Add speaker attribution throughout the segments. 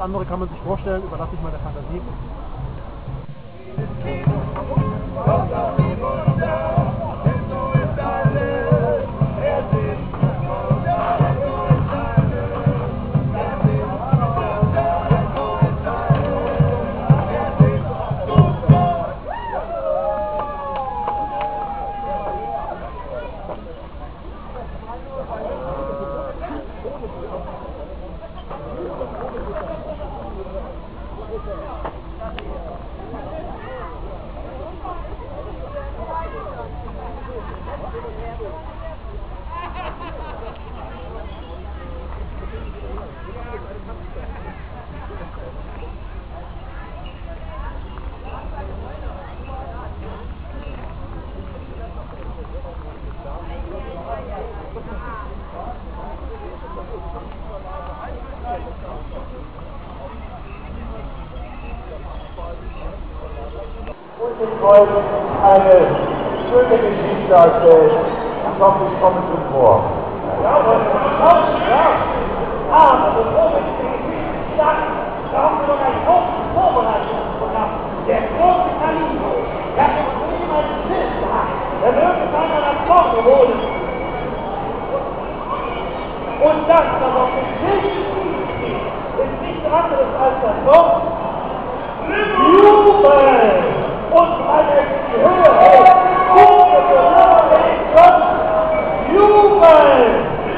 Speaker 1: andere kann man sich vorstellen, überlasse ich mal der Fantasie.
Speaker 2: und den Zeugen eine schöne Geschichte erzählt. Ich hoffe, ich komme zum Chor.
Speaker 3: Ja,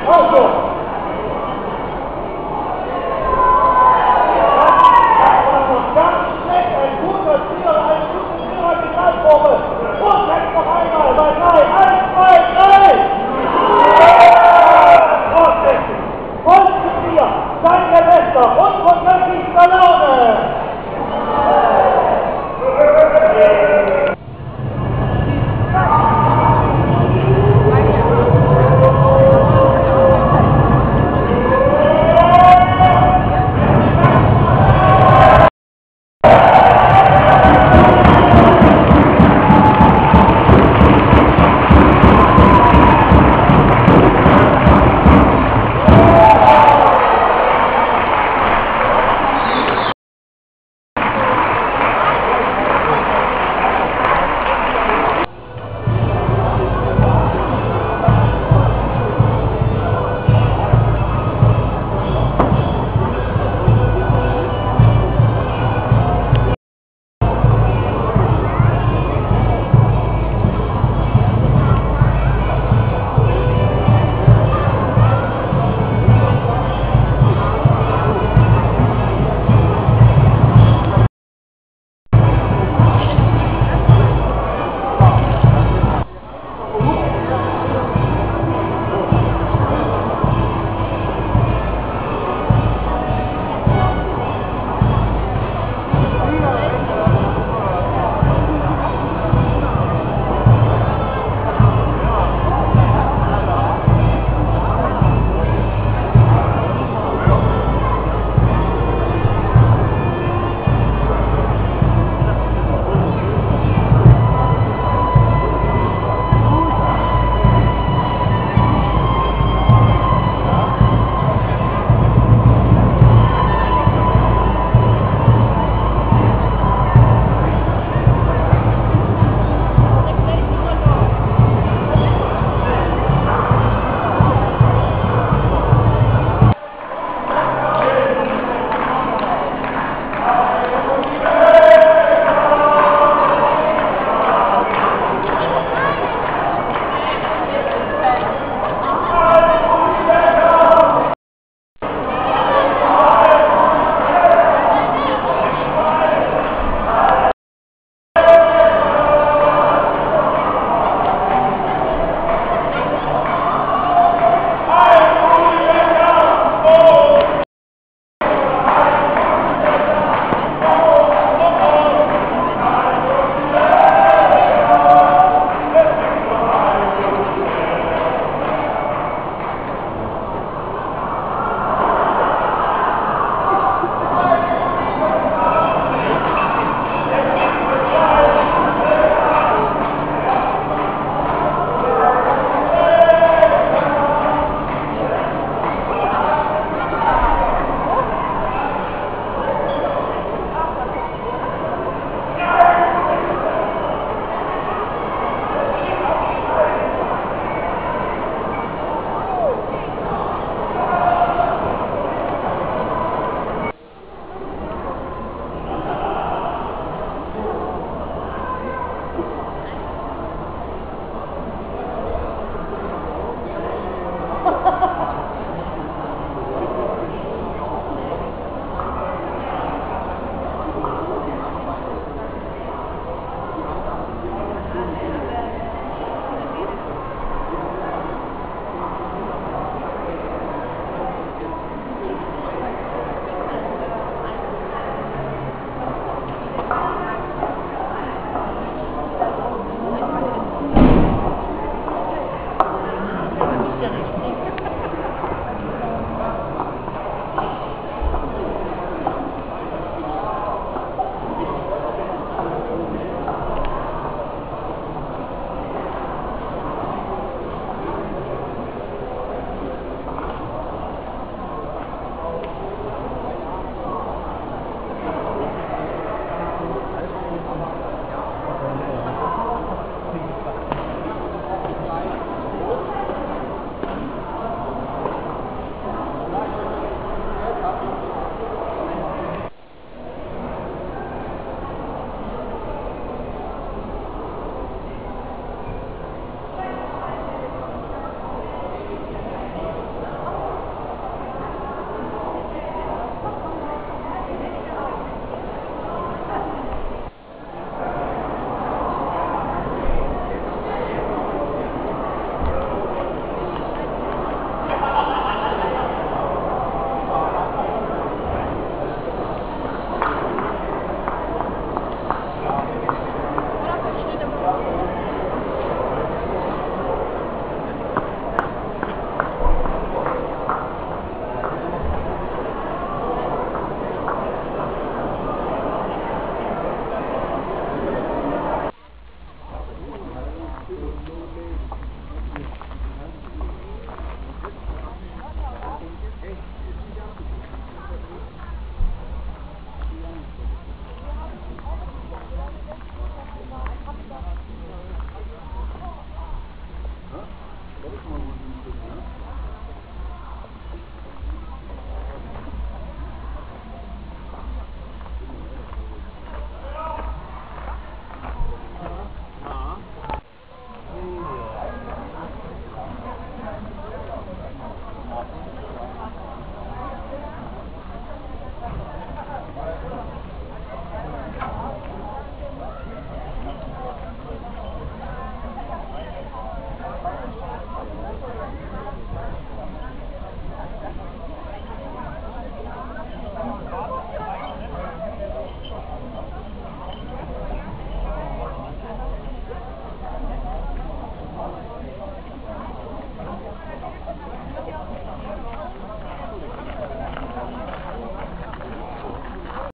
Speaker 1: Alto!